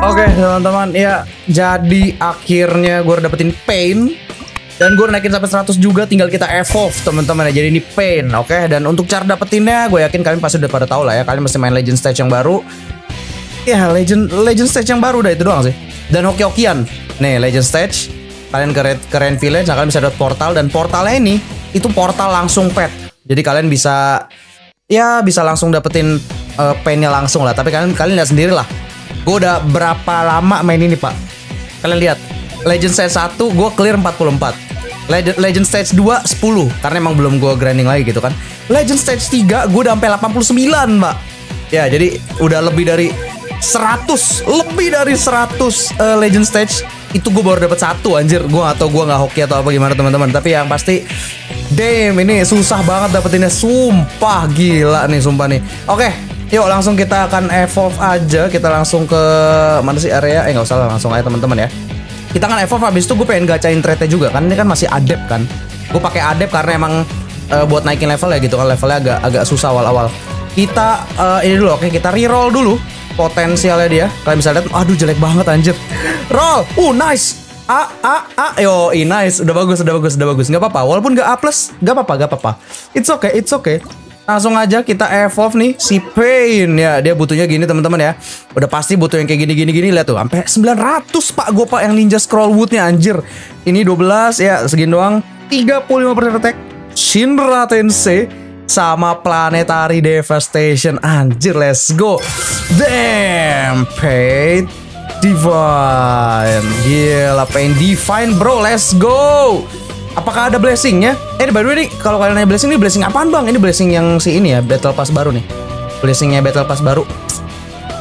Oke teman-teman ya jadi akhirnya gue dapetin pain. Dan gue naikin sampai 100 juga tinggal kita evolve teman-teman ya. Jadi ini pain oke? Dan untuk cara dapetinnya gue yakin kalian pasti udah pada tahu lah ya. Kalian mesti main legend stage yang baru. Ya legend legend stage yang baru udah itu doang sih. Dan hoki-hokian nih legend stage kalian ke Red, ke Rain Village nah kalian bisa dapat portal dan portalnya ini itu portal langsung pet. Jadi kalian bisa ya bisa langsung dapetin uh, painnya langsung lah. Tapi kalian kalian lihat sendiri lah. Gue udah berapa lama main ini pak? Kalian lihat Legend Stage 1 gue clear 44 Legend, Legend Stage 2 10 karena emang belum gue grinding lagi gitu kan. Legend Stage 3 gue udah sampai 89 mbak. Ya jadi udah lebih dari 100 lebih dari 100 uh, Legend Stage itu gue baru dapat satu anjir. Gue atau gue nggak hoki atau apa gimana teman-teman. Tapi yang pasti damn ini susah banget dapetinnya. Sumpah gila nih sumpah nih. Oke Yuk langsung kita akan evolve aja. Kita langsung ke mana sih area? Eh nggak usah langsung aja teman-teman ya. Kita akan evolve habis itu gue pengen gacain trade juga Kan? Ini kan masih adep kan? Gue pakai adep karena emang uh, buat naikin level ya gitu kan. Levelnya agak agak susah awal-awal. Kita uh, ini dulu oke? Kita reroll dulu Potensialnya dia. Kalian bisa lihat Aduh jelek banget anjir. Roll. Uh nice. A A A. Yo i nice. Udah bagus udah bagus udah bagus. Nggak apa-apa walaupun nggak A plus nggak apa-apa nggak apa-apa. It's okay it's okay. Langsung aja kita evolve nih si Pain. Ya dia butuhnya gini teman-teman ya. Udah pasti butuh yang kayak gini gini gini. Lihat tuh sampai 900 pak gue pak yang ninja scroll woodnya anjir. Ini 12 ya segini doang. 35% attack. Shinra Tensei sama Planetary Devastation anjir let's go damn Pain Divine Gila Pain Divine bro let's go Apakah ada blessingnya? Eh by the way kalau kalian nanya blessing ini blessing apaan bang? Ini blessing yang si ini ya Battle Pass baru nih. Blessingnya Battle Pass baru.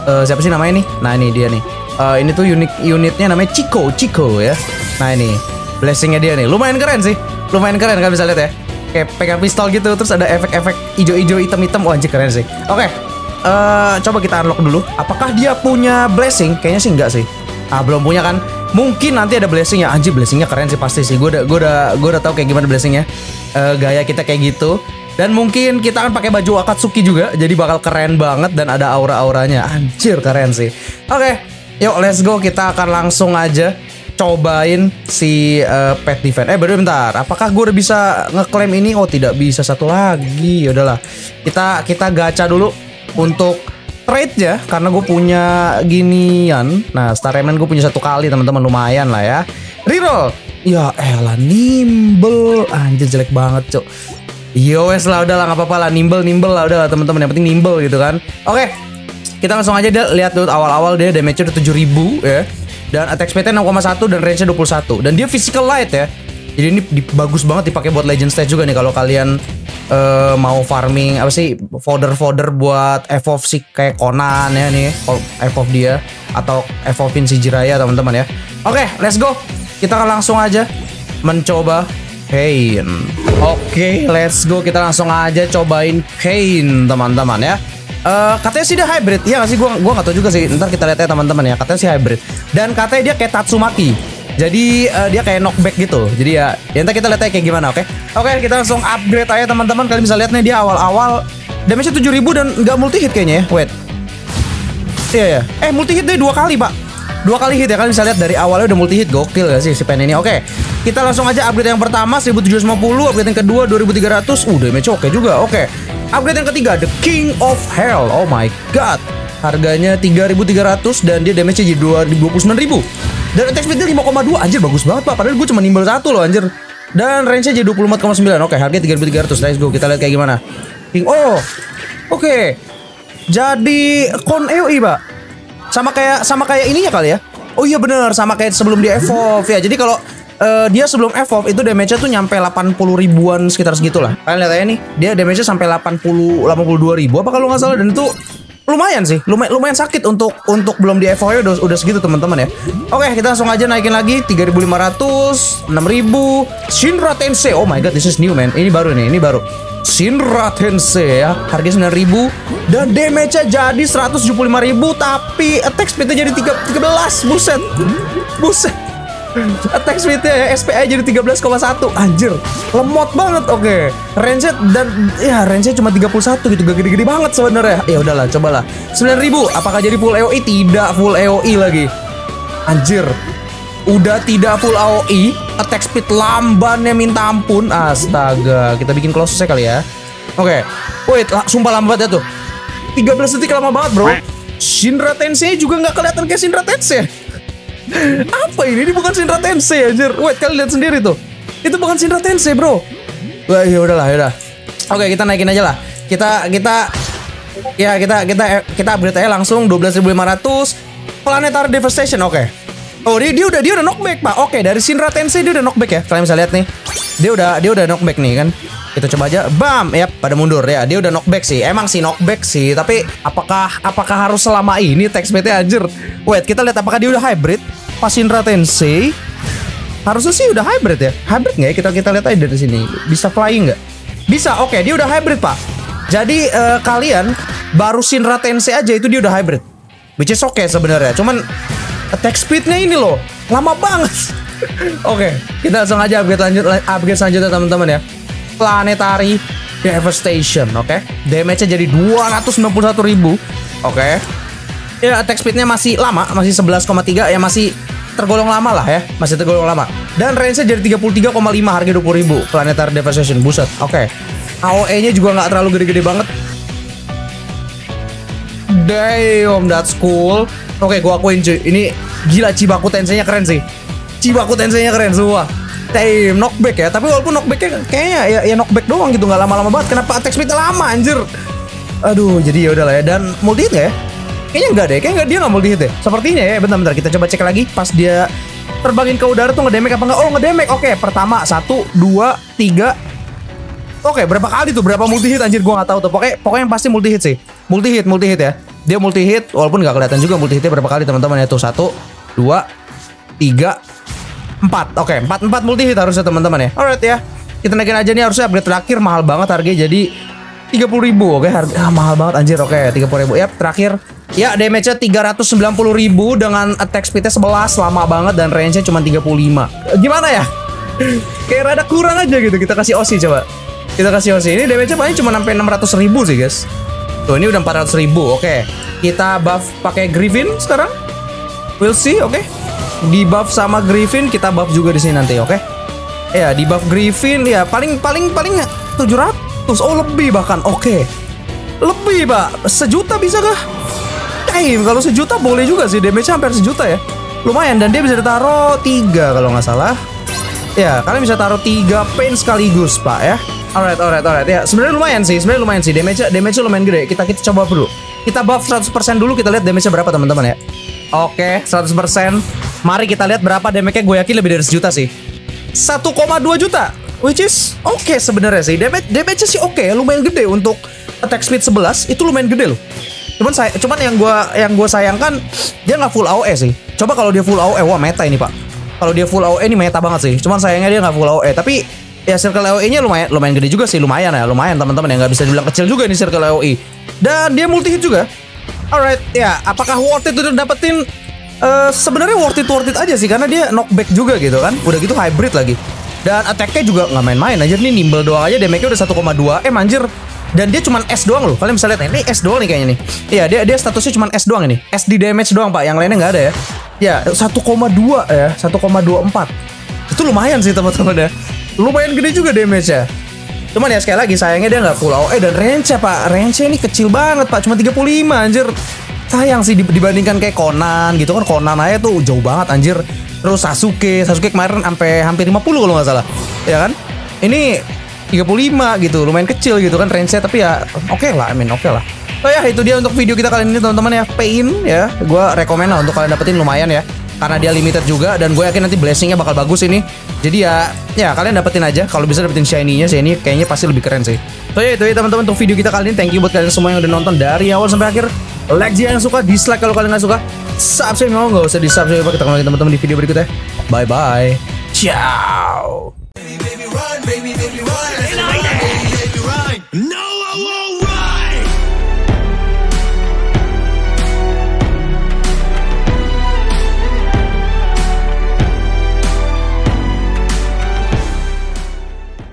Uh, siapa sih namanya nih? Nah ini dia nih. Uh, ini tuh unit unitnya namanya Chico Chico ya. Nah ini blessingnya dia nih. Lumayan keren sih. Lumayan keren kan bisa lihat ya. Kayak pegang pistol gitu terus ada efek-efek hijau-hijau hitam-hitam. Wah anjir keren sih. Oke. Okay. Uh, coba kita unlock dulu. Apakah dia punya blessing? Kayaknya sih enggak sih. Ah belum punya kan? Mungkin nanti ada blessingnya. Anjir blessingnya keren sih pasti sih. Gue udah gue udah gue udah tahu kayak gimana blessingnya. Uh, gaya kita kayak gitu. Dan mungkin kita akan pakai baju Akatsuki juga. Jadi bakal keren banget dan ada aura-auranya. Anjir keren sih. Oke, okay, yuk let's go. Kita akan langsung aja cobain si uh, pet defense. Eh baru bentar. Apakah gue udah bisa ngeklaim ini? Oh tidak bisa satu lagi. Yaudahlah. Kita kita gacha dulu untuk trade ya karena gue punya ginian. Nah, Star Rayman gue punya satu kali teman-teman lumayan lah ya. Reroll. Ya elah nimble. Anjir jelek banget, Cok. Yo wes lah udah lah nggak apa-apa lah nimble nimble lah udah lah teman-teman yang penting nimble gitu kan. Oke. Kita langsung aja deh lihat dulu awal-awal dia damage-nya udah 7000 ya. Dan attack speed-nya 6,1 dan range-nya 21 dan dia physical light ya. Jadi ini di, bagus banget dipakai buat legend stage juga nih kalau kalian uh, mau farming apa sih fodder-fodder buat evolve si kayak Conan ya nih evolve dia atau evolvein si Jiraya teman-teman ya. Oke, okay, let's go. Kita akan langsung aja mencoba Pain. Oke, okay, let's go. Kita langsung aja cobain Pain, teman-teman ya. Uh, katanya sih dia hybrid, ya sih? Gua gua gak tahu juga sih. Ntar kita lihat ya teman-teman ya. Katanya sih hybrid. Dan katanya dia kayak Tatsumaki. Jadi uh, dia kayak knockback gitu. Jadi ya, ya ntar kita lihat kayak gimana, oke? Okay? Oke, okay, kita langsung upgrade aja teman-teman. Kalian bisa lihat nih dia awal-awal damage-nya 7000 dan nggak multi hit kayaknya ya. Wait. Iya ya. Eh multi hit deh dua kali, Pak. Dua kali hit ya kalian bisa lihat dari awalnya udah multi hit gokil gak sih si pen ini. Oke. Okay. Kita langsung aja upgrade yang pertama 1750, upgrade yang kedua 2300. Uh, damage oke okay juga. Oke. Okay. Upgrade yang ketiga The King of Hell. Oh my god. Harganya 3300 dan dia damage-nya jadi 29000. Dan attack speednya 5,2 Anjir bagus banget pak. Padahal gue cuma nimbal satu loh anjir. Dan range-nya jadi 24,9 Oke harganya 3300 Let's go. Kita lihat kayak gimana. King Oh Oke. Jadi Kon EOI pak. Sama kayak Sama kayak ininya kali ya? Oh iya bener. Sama kayak sebelum di evolve ya. Jadi kalau uh, Dia sebelum evolve Itu damage-nya tuh nyampe 80 ribuan Sekitar segitulah. Kalian lihat aja nih Dia damage-nya sampai 80 82 ribu. Apa kalau nggak salah Dan itu lumayan sih. Lumayan lumayan sakit untuk untuk belum di FOI udah, udah segitu teman-teman ya. Oke kita langsung aja naikin lagi 3500 6000 Shinra Tensei. Oh my god this is new man. Ini baru nih ini baru. Shinra Tensei ya. Harganya 9000 dan damage-nya jadi 175000 tapi attack speed-nya jadi 3, 13 buset. Buset Attack speednya ya, SPA jadi 13,1 Anjir Lemot banget Oke. Range dan Ya range cuma 31 gitu Gak gede-gede banget sebenarnya. Ya udahlah cobalah. 9000 Apakah jadi full AOE Tidak full AOE lagi. Anjir Udah tidak full AOE Attack speed lambannya minta ampun. Astaga Kita bikin close kali ya. Oke Wait Sumpah lama banget ya tuh. 13 detik lama banget bro. Shinra Tensei juga nggak kelihatan kayak Shinra Tensei apa ini? Ini bukan Shinra Tensei anjir. Wait, kalian lihat sendiri tuh. Itu bukan Shinra Tensei, Bro. Wah, ya udahlah, ya udah. Oke, kita naikin aja lah. Kita kita ya kita kita kita upgrade aja langsung 12.500 Planetary Devastation. Oke. Oh, dia, dia udah dia udah knockback, Pak. Oke, dari Shinra Tensei dia udah knockback ya. Kalian bisa lihat nih. Dia udah dia udah knockback nih kan. Kita coba aja. Bam, ya pada mundur ya. Dia udah knockback sih. Emang sih knockback sih, tapi apakah apakah harus selama ini text anjir? Wait, kita lihat apakah dia udah hybrid? Pas Shinra Tensei harusnya sih udah hybrid ya. Hybrid nggak ya? Kita kita lihat aja dari sini. Bisa flying nggak? Bisa. Oke, dia udah hybrid, Pak. Jadi uh, kalian baru Shinra Tensei aja itu dia udah hybrid. Which is oke okay sebenarnya. Cuman attack speednya ini loh lama banget. Oke, okay, kita langsung aja upgrade lanjut upgrade selanjutnya teman-teman ya. Planetary Devastation, oke? Okay? Damage-nya jadi 291.000. Oke. Okay. Ya, attack speed-nya masih lama, masih 11,3 ya masih tergolong lama lah ya, masih tergolong lama. Dan range-nya jadi 33,5 harga 20.000 Planetary Devastation. Buset. Oke. Okay. AOE-nya juga nggak terlalu gede-gede banget. Damn, that's cool. Oke, okay, gua akuin cuy. Ini gila Cibaku Tensei-nya keren sih. Cibaku Tensei-nya keren semua. Damn, knockback ya. Tapi walaupun knockbacknya kayaknya ya, ya knockback doang gitu, nggak lama-lama banget. Kenapa attack speed lama anjir? Aduh, jadi ya udahlah ya. Dan multi hit ya? Kayaknya enggak deh. Kayaknya enggak, dia nggak multi hit deh. Sepertinya ya. Bentar-bentar kita coba cek lagi pas dia terbangin ke udara tuh ngedamage apa enggak? Oh, ngedamage. Oke, pertama satu, dua, tiga. Oke, berapa kali tuh? Berapa multi hit anjir gua nggak tahu tuh. Pokoknya pokoknya yang pasti multi hit sih. Multi hit, multi hit ya. Dia multi hit walaupun nggak kelihatan juga multi hitnya berapa kali teman-teman ya tuh. Satu, dua, tiga, 4 Oke, 4 4 multi hit harusnya teman-teman ya. Alright ya. Kita naikin aja nih harusnya upgrade terakhir mahal banget harganya jadi 30 ribu oke harga ah, mahal banget anjir oke okay, 30 ribu ya terakhir ya damage-nya 390 ribu dengan attack speed-nya 11 lama banget dan range-nya cuma 35 gimana ya kayak rada kurang aja gitu kita kasih OSI coba kita kasih OSI ini damage-nya paling cuma sampai 600 ribu sih guys tuh ini udah 400 ribu oke okay. kita buff pakai Griffin sekarang we'll see oke okay di buff sama Griffin kita buff juga di sini nanti, oke? Okay? Ya, di buff Griffin ya paling paling paling 700. Oh, lebih bahkan. Oke. Okay. Lebih, Pak. Sejuta bisa kah? Eh, kalau sejuta boleh juga sih damage hampir sejuta ya. Lumayan dan dia bisa ditaruh tiga kalau nggak salah. Ya, kalian bisa taruh tiga pain sekaligus, Pak ya. Alright, alright, alright. Ya, sebenarnya lumayan sih, sebenarnya lumayan sih. Damage damage lumayan gede. Kita kita coba dulu. Kita buff 100% dulu, kita lihat damage-nya berapa, teman-teman ya. Oke, 100%. Mari kita lihat berapa damage-nya gue yakin lebih dari sejuta sih. 1,2 juta. Which is oke okay sebenarnya sih. Damage damage sih oke, okay, lumayan gede untuk attack speed 11 itu lumayan gede loh. Cuman saya cuman yang gua yang gua sayangkan dia nggak full AOE sih. Coba kalau dia full AOE wah meta ini, Pak. Kalau dia full AOE ini meta banget sih. Cuman sayangnya dia nggak full AOE, tapi ya circle AOE-nya lumayan lumayan gede juga sih, lumayan ya, lumayan teman-teman ya nggak bisa dibilang kecil juga ini circle AOE. Dan dia multi hit juga. Alright, ya, apakah worth it untuk dapetin uh, sebenarnya worth it worth it aja sih karena dia knockback juga gitu kan. Udah gitu hybrid lagi. Dan attack-nya juga nggak main-main aja nih nimble doang aja damage-nya udah 1,2 eh manjir dan dia cuma S doang loh. Kalian bisa lihat ini S doang nih kayaknya nih. Iya, dia dia statusnya cuma S doang ini. S di damage doang, Pak. Yang lainnya nggak ada ya. Ya, 1,2 ya, 1,24. Itu lumayan sih teman-teman ya. Lumayan gede juga damage-nya. Cuman ya sekali lagi sayangnya dia nggak full AOE dan range ya Pak. Range ini kecil banget Pak, cuma 35 anjir sayang sih dibandingkan kayak Conan gitu kan Conan aja tuh jauh banget anjir terus Sasuke Sasuke kemarin sampai hampir 50 kalau nggak salah ya kan ini 35 gitu lumayan kecil gitu kan range-nya tapi ya oke okay lah I mean oke okay lah. Oh ya itu dia untuk video kita kali ini teman-teman ya. Pain ya. Gue rekomend lah untuk kalian dapetin lumayan ya. Karena dia limited juga dan gue yakin nanti blessingnya bakal bagus ini. Jadi ya ya kalian dapetin aja. Kalau bisa dapetin shiny-nya shiny kayaknya pasti lebih keren sih. So ya itu ya teman-teman untuk video kita kali ini. Thank you buat kalian semua yang udah nonton dari awal sampai akhir. Like jika yang suka dislike kalau kalian nggak suka. Subscribe mau nggak usah di subscribe kita ketemu lagi teman-teman di video berikutnya. Bye bye ciao baby, baby, run, baby, baby, run. Baby, baby, run. No!